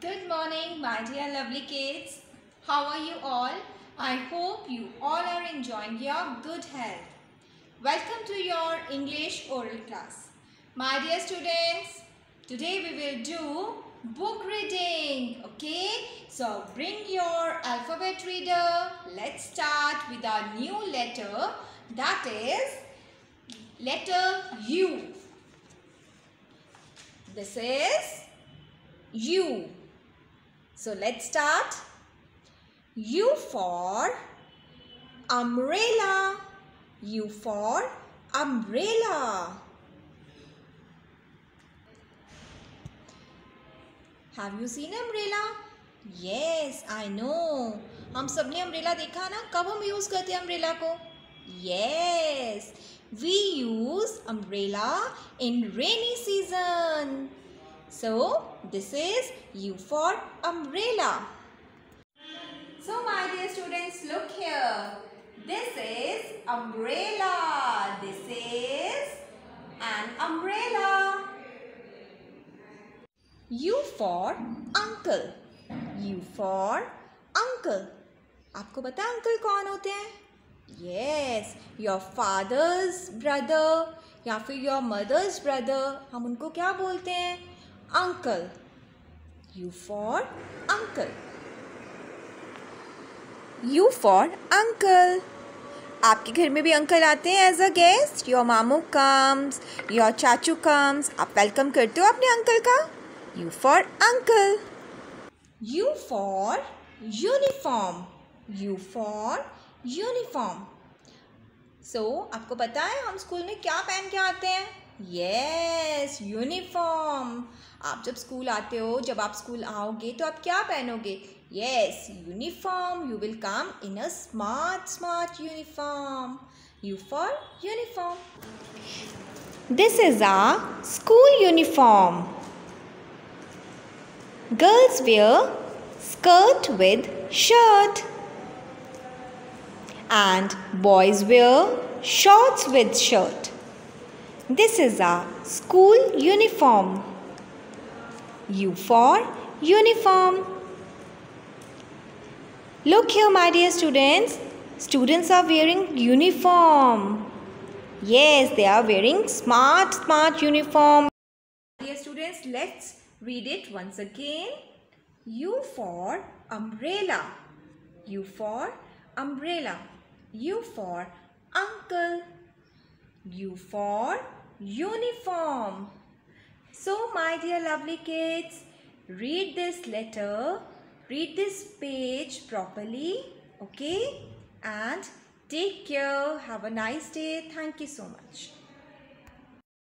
Good morning, my dear lovely kids. How are you all? I hope you all are enjoying your good health. Welcome to your English oral class. My dear students, today we will do book reading. Okay, so bring your alphabet reader. Let's start with our new letter that is letter U. This is U. So let's start. U for umbrella. U for umbrella. Have you seen umbrella? Yes, I know. हम सब ने umbrella देखा ना कब हम use करते हैं umbrella को Yes, we use umbrella in rainy season. So, this is U for umbrella. So, my dear students, look here. This is umbrella. This is an umbrella. U for uncle. U for uncle. आपको पता है uncle कौन होते हैं yes your fathers brother या फिर your mother's brother हम उनको क्या बोलते हैं uncle you for uncle you for uncle आपके घर में भी अंकल आते हैं एज अ गेस्ट योर मामू कम्स योर चाचू कम्स आप वेलकम करते हो अपने अंकल का? U for uncle U for uniform U for uniform so आपको पता है हम स्कूल में क्या पहन के आते हैं? यस यूनिफॉर्म आप जब स्कूल आते हो, जब आप स्कूल आओगे तो आप क्या पहनोगे? Yes uniform you will come in a smart smart uniform U for uniform this is a school uniform girls wear skirt with shirt and boys wear shorts with shirt. This is our school uniform. U for uniform. Look here my dear students. Students are wearing uniform. Yes, they are wearing smart, smart uniform. Dear students, let's read it once again. U for umbrella. U for umbrella. U for uncle. U for uniform. So my dear lovely kids, read this letter, read this page properly, okay? And take care. Have a nice day. Thank you so much.